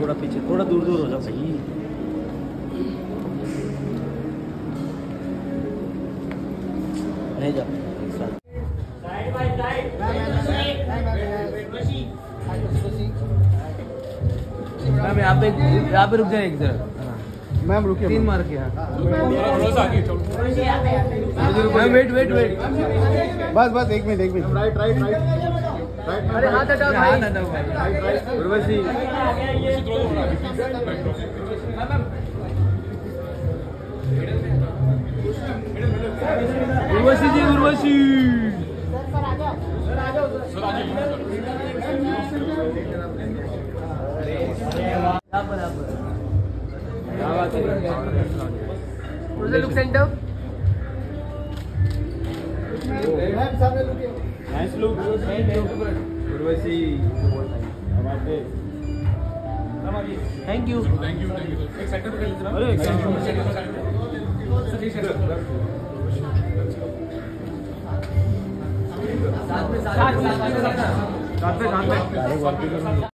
थोड़ा पीछे थोड़ा दूर दूर हो जाओ भाई नहीं जाओ मैम यहाँ पे यहाँ पे रुक जाए एक जरा। मैम रुकिए तीन मार के मैम वेट वेट वेट बस बस एक मिनट एक मिनट। राइट राइट राइट अरे हाथ हटाओ हाथ हटाओ Urvashi. Urvashi ji Urvashi. Look centre. Ma'am सामने रुकिए nice look Urvashi thank you thank you thank you एक सेंटर पे जरा अरे साथ में साथ में